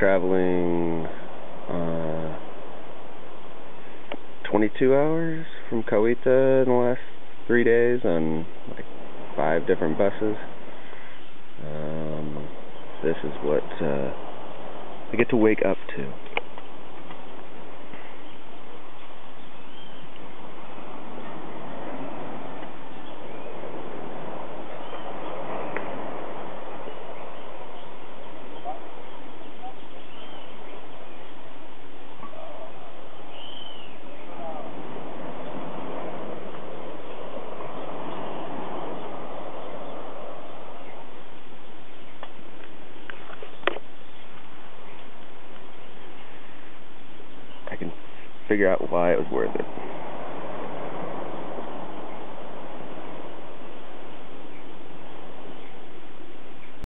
traveling uh, 22 hours from Cahuita in the last three days on like five different buses. Um, this is what uh, I get to wake up to. I can figure out why it was worth it.